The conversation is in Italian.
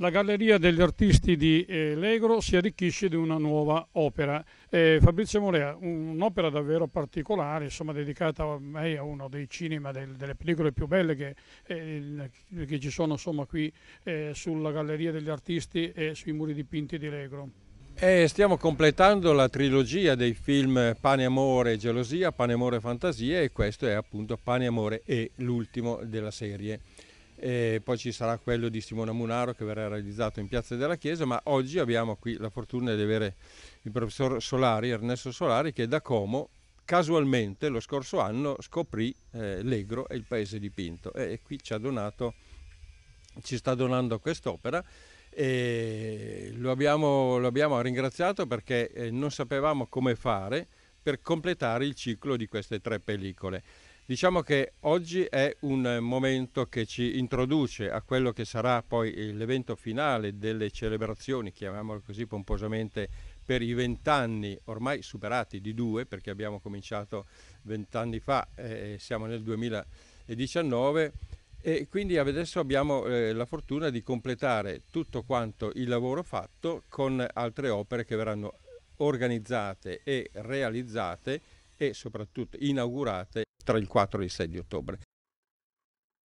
La Galleria degli Artisti di eh, Legro si arricchisce di una nuova opera. Eh, Fabrizio Morea, un'opera davvero particolare, insomma, dedicata a a uno dei cinema, del, delle pellicole più belle che, eh, che ci sono insomma, qui eh, sulla Galleria degli Artisti e sui muri dipinti di Legro. Eh, stiamo completando la trilogia dei film Pane, Amore e Gelosia, Pane, Amore e Fantasia e questo è appunto Pane, Amore e l'ultimo della serie e poi ci sarà quello di Simona Munaro che verrà realizzato in Piazza della Chiesa, ma oggi abbiamo qui la fortuna di avere il professor Solari, Ernesto Solari, che da Como casualmente lo scorso anno scoprì eh, Legro e il paese dipinto e qui ci donato, ci sta donando quest'opera e lo abbiamo, lo abbiamo ringraziato perché eh, non sapevamo come fare per completare il ciclo di queste tre pellicole. Diciamo che oggi è un momento che ci introduce a quello che sarà poi l'evento finale delle celebrazioni, chiamiamolo così pomposamente, per i vent'anni ormai superati di due, perché abbiamo cominciato vent'anni fa e eh, siamo nel 2019 e quindi adesso abbiamo eh, la fortuna di completare tutto quanto il lavoro fatto con altre opere che verranno organizzate e realizzate e soprattutto inaugurate tra il 4 e il 6 di ottobre.